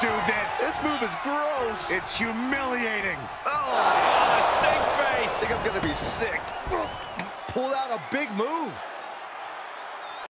do this. This move is gross. It's humiliating. Oh, oh stink face. I think I'm gonna be sick. Pulled out a big move.